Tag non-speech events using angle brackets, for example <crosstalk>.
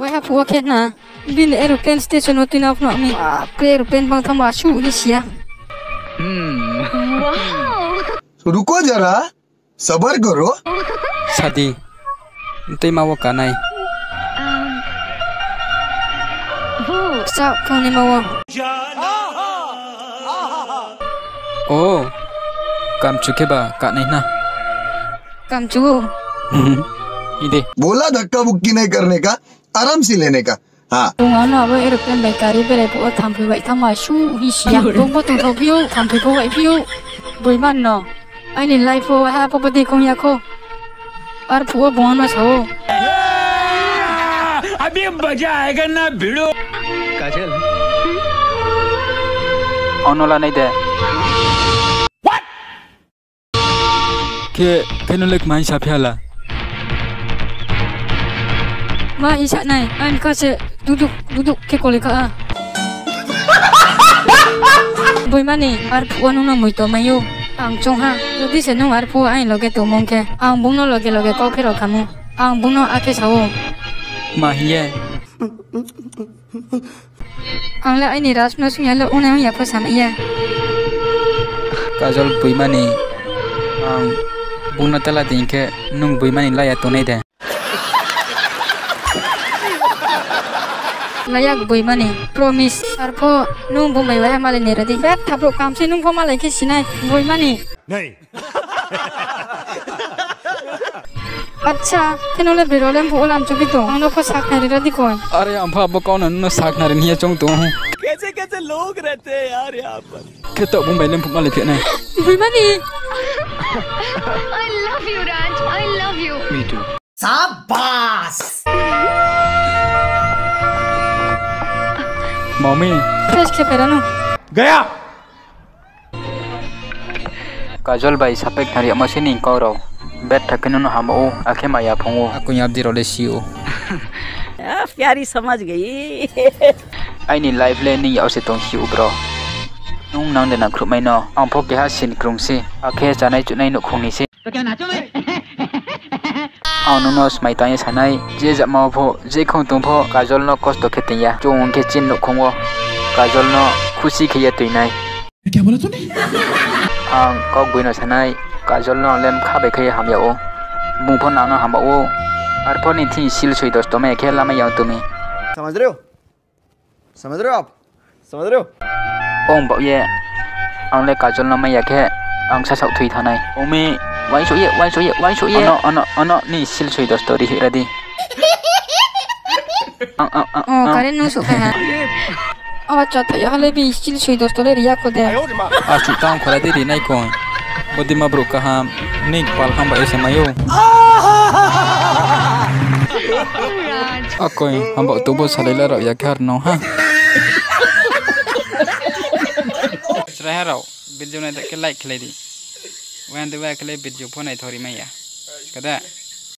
Wai ha pu ket na. Bin aeroplane station o tin apno mi. Pe aeroplane bang thama shu ni sia. <laughs> रुको जरा सबर करो Sadi. Ntay mawa kanay. Sa kang ni mawa. Oh. Kam chuke ba ka nahi na. Kam chu. Ide. बोला धक्का बुक्की नहीं करने का आराम से लेने का हाँ. Ar pu bon ma so. अभी मज़ा आएगा ना भिड़ो Onola nahi de. What? Ke kenolek main sapyala. Ma isa nai. An ka se duduk duduk ke kole ka. <laughs> Boi mani ar pu anu na mui to mayu. Ang chong ha. Jadi se nung ar pu ai loge to mong ke. Ang bung no loge loge ko ke kamu. Ang bung no ake sawo. Mahiye. Ang la ai ni ras no sunya lo una ya pa sana ya. Kajol buimani. Ang buna tala tingke nung buimani laya to nahi de. Layak boi mani. Promise. Ar po nung bu mai wa ma le ne radi. Bek thap kam se nung ko ma le ke sinai. Boi mani. नहीं अच्छा bu olam chuki to. Ang no ko sak na radi ko. अरे अम्फा अब कौन न साग नारे नहीं चोंग तो हूँ कैसे कैसे लोग रहते हैं यार यहाँ पर के तो बुम बैलेम फुमा लेके ना Boi. I love you, Raj. I love you. Me too शाबाश मम्मी। इसके पैर ना। गया। काजल भाई सपे थारी अमसे बेट थकिनो हम आखे माया फंगो आकु <laughs> प्यारी समझ गई। आइनी लाइफ ले नि आसे तो सी उब्रो नुंग नंग देना ख्रुमै न आं फो आखे जानाय चुनाय नु से। <laughs> aw no no smai tai sanai je ja ma pho je khong tung pho kajol no cost ke tiya chung ke chin no khongwo kajol no khushi ke ya tuinai क्या बोला तूने ang kok bui no sanai kajol no lem kha be khe ham yao mung pho na no ham o ar pho ni thi sil sui dos to me khe lama yaw tumi समझ रहे हो समझ रहे हो आप समझ रहे हो ye ono ono ono ni sil sui dos to ri hi radi ang ang ang Oh karen no su ha. Awa cha ta ya le bi sil sui dos to le ria ko de. a chu tang khora di ri nai ko bodi ma bro ka ham ni pal ham ba ese mayo akoy ham ba to bo salai la ra ya khar no ha Serah rau video na ke like khlai When the work lay bit you pony tori maya. Kada.